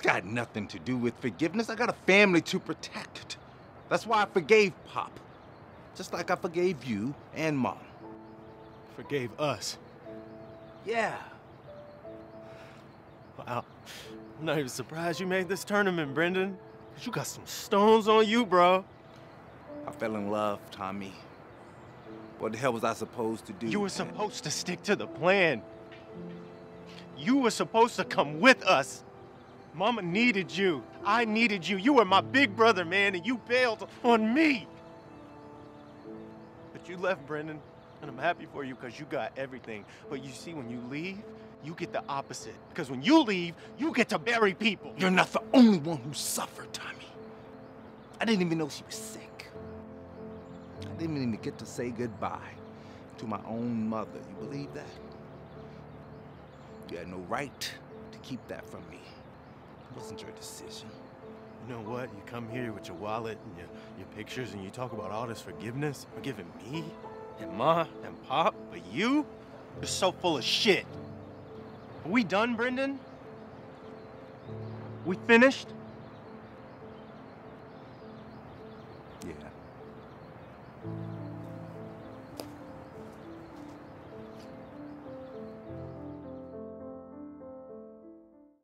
It's got nothing to do with forgiveness. I got a family to protect. That's why I forgave Pop. Just like I forgave you and Mom. Forgave us. Yeah. Wow. I'm not even surprised you made this tournament, Brendan. Cause you got some stones on you, bro. I fell in love, Tommy. What the hell was I supposed to do? You were man? supposed to stick to the plan. You were supposed to come with us. Mama needed you. I needed you. You were my big brother, man, and you bailed on me. But you left, Brendan, and I'm happy for you because you got everything. But you see, when you leave, you get the opposite. Because when you leave, you get to bury people. You're not the only one who suffered, Tommy. I didn't even know she was sick. I didn't even get to say goodbye to my own mother. You believe that? You had no right to keep that from me. It wasn't your decision. You know what? You come here with your wallet and your, your pictures and you talk about all this forgiveness, forgiving me and Ma and Pop, but you, you're so full of shit. Are we done, Brendan? We finished? Yeah.